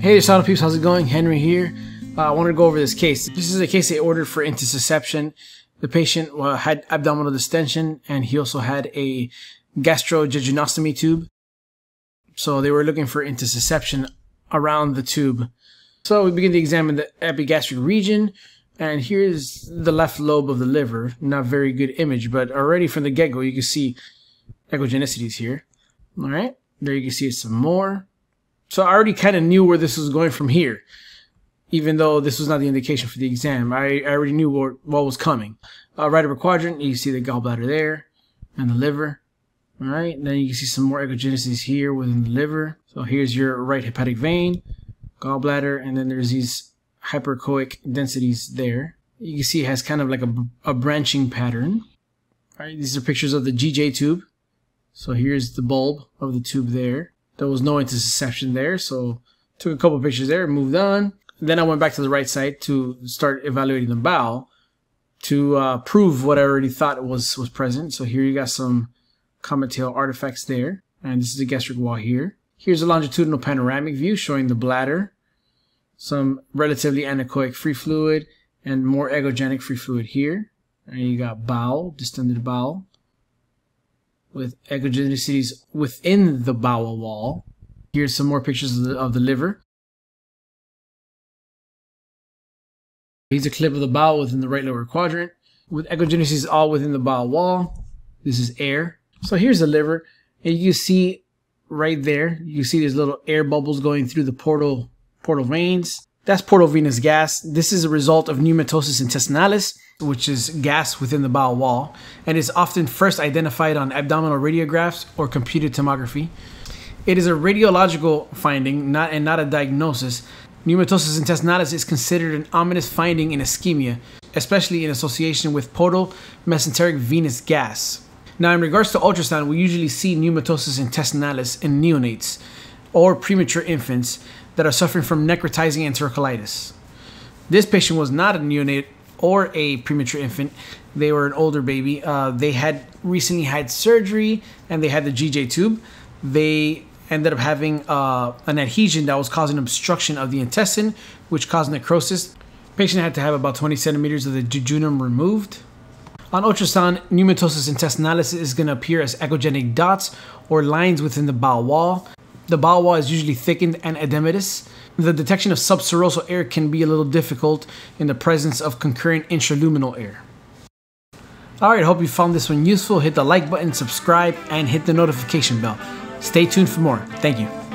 Hey Saddle Peeps, how's it going? Henry here. Uh, I wanted to go over this case. This is a case they ordered for intussusception. The patient uh, had abdominal distension and he also had a gastrojejunostomy tube. So they were looking for intussusception around the tube. So we begin to examine the epigastric region and here's the left lobe of the liver. Not very good image, but already from the get-go you can see echogenicities here. All right, there you can see some more. So I already kind of knew where this was going from here, even though this was not the indication for the exam. I, I already knew what, what was coming. Uh, right upper quadrant, you see the gallbladder there and the liver. All right, then you can see some more echogenicities here within the liver. So here's your right hepatic vein, gallbladder, and then there's these hyperechoic densities there. You can see it has kind of like a, a branching pattern. All right, these are pictures of the GJ tube. So here's the bulb of the tube there. There was no intussusception there, so took a couple pictures there, moved on. Then I went back to the right side to start evaluating the bowel to uh, prove what I already thought was was present. So here you got some comet tail artifacts there, and this is the gastric wall here. Here's a longitudinal panoramic view showing the bladder, some relatively anechoic free fluid, and more echogenic free fluid here. And you got bowel, distended bowel, with echogenicities within the bowel wall. Here's some more pictures of the, of the liver. Here's a clip of the bowel within the right lower quadrant with echogenicities all within the bowel wall. This is air. So here's the liver and you see right there, you see these little air bubbles going through the portal portal veins. That's portal venous gas. This is a result of pneumatosis intestinalis, which is gas within the bowel wall, and is often first identified on abdominal radiographs or computed tomography. It is a radiological finding, not and not a diagnosis. Pneumatosis intestinalis is considered an ominous finding in ischemia, especially in association with portal mesenteric venous gas. Now, in regards to ultrasound, we usually see pneumatosis intestinalis in neonates or premature infants that are suffering from necrotizing enterocolitis. This patient was not a neonate or a premature infant. They were an older baby. Uh, they had recently had surgery and they had the GJ tube. They ended up having uh, an adhesion that was causing obstruction of the intestine, which caused necrosis. Patient had to have about 20 centimeters of the jejunum removed. On ultrasound, pneumatosis intestinalis is going to appear as echogenic dots or lines within the bowel wall. The bowel wall is usually thickened and edematous. The detection of subserosal air can be a little difficult in the presence of concurrent intraluminal air. Alright, hope you found this one useful. Hit the like button, subscribe, and hit the notification bell. Stay tuned for more. Thank you.